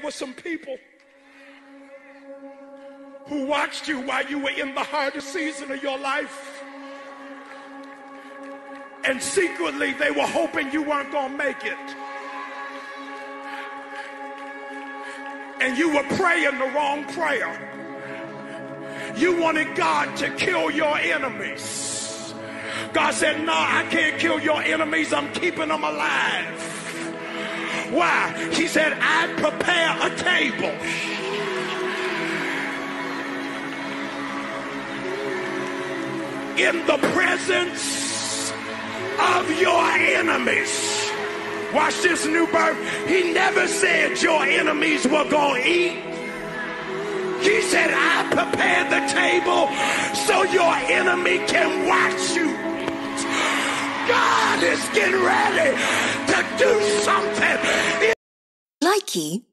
there were some people who watched you while you were in the hardest season of your life. And secretly, they were hoping you weren't going to make it. And you were praying the wrong prayer. You wanted God to kill your enemies. God said, No, I can't kill your enemies. I'm keeping them alive. Why? He said, I prepare a table. In the presence of your enemies. Watch this new birth. He never said your enemies were going to eat. He said, I prepared the table so your enemy can watch you. God is getting ready do something. Likey